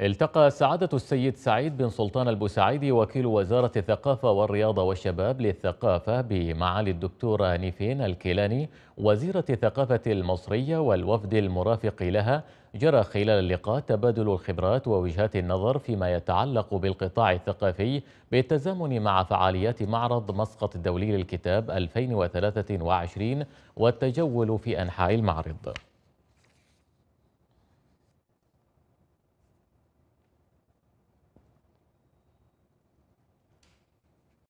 التقى سعادة السيد سعيد بن سلطان البوسعيدي وكيل وزارة الثقافة والرياضة والشباب للثقافة بمعالي الدكتورة نيفين الكيلاني وزيرة الثقافة المصرية والوفد المرافق لها جرى خلال اللقاء تبادل الخبرات ووجهات النظر فيما يتعلق بالقطاع الثقافي بالتزامن مع فعاليات معرض مسقط الدولي للكتاب 2023 والتجول في أنحاء المعرض.